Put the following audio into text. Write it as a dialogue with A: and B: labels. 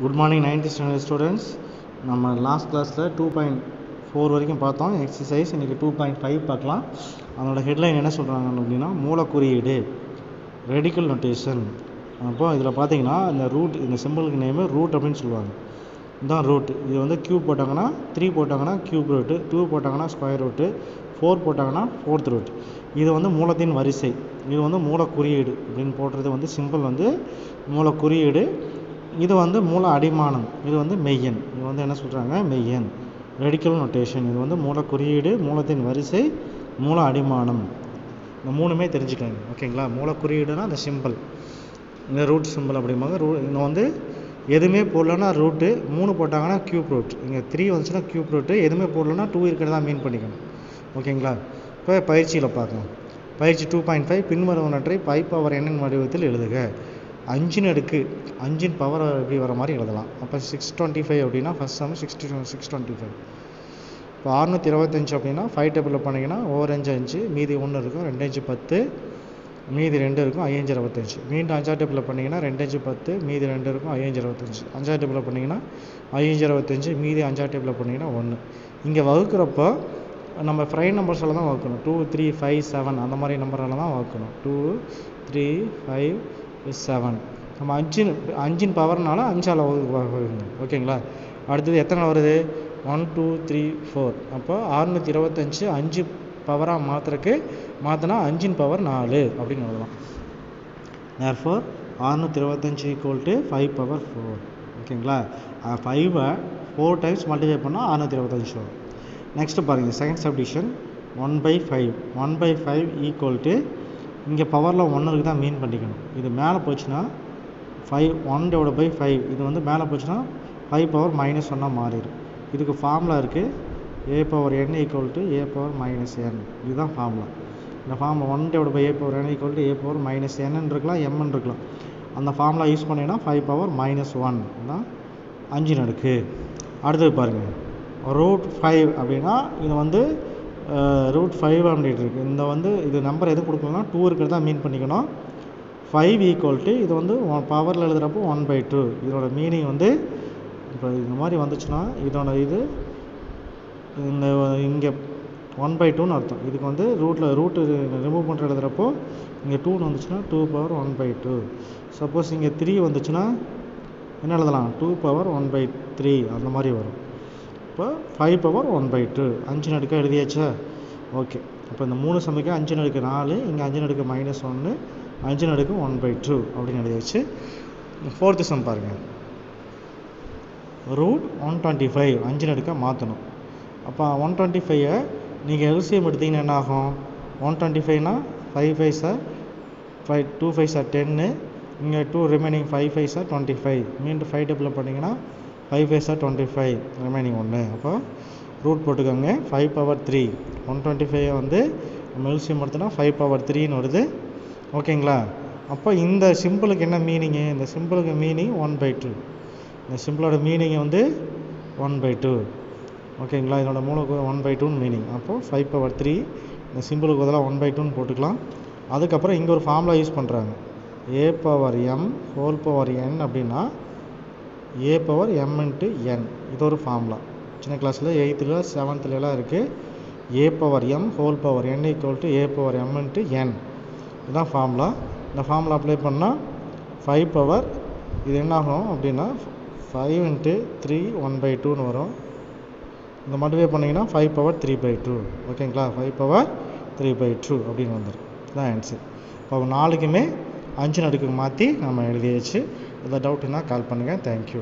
A: Good morning ninth standard students நம்ம last கிளாஸில் two point four வரைக்கும் பார்த்தோம். எக்ஸசைஸ் இன்றைக்கி டூ பாயிண்ட் ஃபைவ் பார்க்கலாம். அதனோட ஹெட்லைன் என்ன சொல்கிறாங்க அப்படின்னா மூலக்குறியீடு ரெடிக்கல் நொட்டேஷன் அப்போ இதில் பார்த்தீங்கன்னா இந்த ரூட் இந்த சிம்பிளுக்கு நேமு ரூட் அப்படின்னு சொல்லுவாங்க. இதுதான் ரூட் இது வந்து க்யூப் போட்டாங்கன்னா த்ரீ போட்டாங்கன்னா க்யூப் ரூட்டு டூ போட்டாங்கன்னா ஸ்கொயர் ரூட்டு ஃபோர் போட்டாங்கன்னா ஃபோர்த் ரூட் இது வந்து மூலத்தின் வரிசை. இது வந்து மூலக்குறியீடு அப்படின்னு போடுறது வந்து சிம்பிள் வந்து மூலக்குறியீடு இது வந்து மூல அடிமானம். இது வந்து மெய்யன். இது வந்து என்ன சொல்கிறாங்க மெய்யன். ரெடிக்கல் நொட்டேஷன் இது வந்து மூல குறியீடு மூலத்தின் வரிசை மூல அடிமானம். இந்த மூணுமே தெரிஞ்சுக்கோங்க. ஓகேங்களா? மூல குறியீடுனா அந்த சிம்பிள் இந்த ரூட் சிம்பிள் அப்படிம்பாங்க. ரூ இங்கே வந்து எதுவுமே போடலன்னா ரூட்டு மூணு போட்டாங்கன்னா க்யூப் ரூட் இங்கே த்ரீ வந்துச்சுன்னா க்யூப் ரூட்டு எதுவுமே போடலன்னா டூ இருக்கிறதா மீன் பண்ணிக்கணும். ஓகேங்களா? இப்போ பயிற்சியில் பார்க்கலாம். பயிற்சி டூ பாயிண்ட் ஃபைவ் பின்வருவனற்றை பைப் பவர் எண்ணின் வடிவத்தில் எழுதுக. அஞ்சின் அடுக்கு அஞ்சின் பவர் எப்படி வர மாதிரி எழுதலாம். அப்போ சிக்ஸ் டுவெண்ட்டி ஃபைவ் அப்படின்னா first sum sixty six twenty five இப்போ அறுநூற்றி இருபத்தஞ்சி அப்படின்னா ஃபைவ் டேபிளில் பண்ணிங்கன்னா ஓவர் அஞ்சு அஞ்சு மீதி ஒன்று இருக்கும் ரெண்டு அஞ்சு பத்து மீதி ரெண்டு இருக்கும் ஐயஞ்சு இருபத்தஞ்சு மீண்டும் அஞ்சாறு டேபிளில் பண்ணிங்கன்னா ரெண்டு அஞ்சு பத்து மீதி ரெண்டு இருக்கும் ஐயஞ்சு இருபத்தஞ்சு அஞ்சா டேபிளில் பண்ணிங்கன்னா ஐயஞ்சு இருபத்தஞ்சு மீதி அஞ்சாறு டேபிளில் பண்ணிங்கன்னா ஒன்று இங்கே வகுக்கிறப்போ நம்ம ஃப்ரை நம்பர்ஸில் தான் வகுக்கணும். டூ த்ரீ ஃபைவ் செவன் அந்த மாதிரி நம்பரால் தான் வகுக்கணும். டூ த்ரீ ஃபைவ் செவன் நம்ம அஞ்சு அஞ்சின் பவர்னால அஞ்சால் வகுங்க ஓகேங்களா? அடுத்தது எத்தனை வருது? ஒன் டூ த்ரீ ஃபோர் அப்போ அறுநூற்றி இருபத்தஞ்சு அஞ்சு பவராக மாற்றுறக்கு மாற்றினா அஞ்சின் பவர் நாலு அப்படின்னு எழுதலாம். தேர்ஃபோர் அறுநூற்றி இருபத்தஞ்சி equal to five power four ஓகேங்களா? ஃபைவை ஃபோர் டைம்ஸ் மல்டிஃபை பண்ணால் அறுநூற்றி இருபத்தஞ்சி வரும். நெக்ஸ்ட்டு பாருங்கள் second subdivision one by five one by five equal to இங்கே பவரில் ஒன்றுக்கு தான் மீன் பண்ணிக்கணும். இது மேலே போச்சுன்னா five one divide by five இது வந்து மேலே போச்சுன்னா ஃபைவ் பவர் மைனஸ் ஒன்னாக மாறிடும். இதுக்கு ஃபார்முலா இருக்குது A power N equal to A power minus N இதுதான் ஃபார்முலா இந்த formula one divide by A power N equal to A power minus N இருக்கலாம் எம்என் இருக்கலாம். அந்த ஃபார்முலா யூஸ் பண்ணிங்கன்னா ஃபைவ் பவர் மைனஸ் ஒன் தான் அஞ்சு நடுக்கு. அடுத்தது பாருங்கள் ரூட் ஃபைவ் அப்படின்னா இது வந்து ரூட் ஃபைவ் அப்படின்ட்டு இருக்குது இந்த வந்து இது நம்பர் எது கொடுக்கணும்னா டூ இருக்கிறது தான் மீன் பண்ணிக்கணும். ஃபைவ் ஈக்குவல் டு இது வந்து பவரில் எழுதுகிறப்போ ஒன் பை டூ இதோட மீனிங் வந்து இப்போ இந்த மாதிரி வந்துச்சுன்னா இதோட இது இந்த இங்கே ஒன் பை டூன்னு அர்த்தம். இதுக்கு வந்து ரூட்டில் ரூட்டு ரிமூவ் பண்ணுற எழுதுகிறப்போ இங்கே டூன்னு வந்துச்சுன்னா two power one by two suppose இங்கே த்ரீ வந்துச்சுன்னா என்ன எழுதலாம்? Two power one by three அந்த மாதிரி வரும். இப்போ five power one by two அஞ்சு நடுக்க எழுதியாச்சா? ஓகே அப்போ இந்த மூணு சமைக்க அஞ்சு நடுக்கு நாலு இங்கே அஞ்சு நடுக்கு மைனஸ் ஒன்று அஞ்சு நடுக்கு ஒன் பை டூ அப்படின்னு எழுதியாச்சு. ஃபோர்த்து சம் பாருங்கள் ரூட் ஒன் டுவெண்ட்டி ஃபைவ் அஞ்சு நடுக்க மாற்றணும் அப்போ ஒன் டுவெண்ட்டி ஃபைவை நீங்கள் எல்சிஎம் எடுத்திங்கன்னா என்ன ஆகும்? One twenty ஃபைவ்னா five fives are five two fives are டென்னு இங்கே two remaining five fives are twenty five மீண்டும் ஃபைவ் டபுளில் பண்ணிங்கன்னா five fives are twenty five remaining ஒன்று அப்போ ரூட் போட்டுக்கோங்க. Five power three one twenty five வந்து நம்ம எல்சியம் எடுத்தோன்னா ஃபைவ் பவர் த்ரீன்னு வருது. ஓகேங்களா அப்போ இந்த சிம்பிளுக்கு என்ன மீனிங்கு இந்த சிம்பிளுக்கு மீனிங் ஒன் பை டூ இந்த சிம்பிளோட மீனிங் வந்து ஒன் பை டூ ஓகேங்களா இதோட மூணுக்கு ஒன் பை டூன்னு மீனிங் அப்போது ஃபைவ் பவர் த்ரீ இந்த சிம்பிளுக்கு பதிலாக ஒன் பை டூன்னு போட்டுக்கலாம். அதுக்கப்புறம் இங்கே ஒரு ஃபார்முலா யூஸ் பண்ணுறாங்க A power M whole power N அப்படின்னா A power M into N இது ஒரு ஃபார்முலா சின்ன கிளாஸில் எயித்தில் செவன்த்துலலாம் இருக்குது A power M whole power N equal to A power M into N இதுதான் ஃபார்முலா இந்த ஃபார்முலா அப்ளை பண்ணால் ஃபைவ் பவர் இது என்ன ஆகும் அப்படின்னா five into three one by டூன்னு வரும். இந்த மல்டிஃபை பண்ணிங்கன்னா five power three by two ஓகேங்களா five power three by two அப்படின்னு வந்துடும் இதுதான் ஆன்சர் இப்போ நாளைக்குமே அஞ்சு நடுக்கு மாற்றி நம்ம எழுதியாச்சு. எதாவது டவுட்டுன்னா கால் பண்ணுங்கள் தேங்க்யூ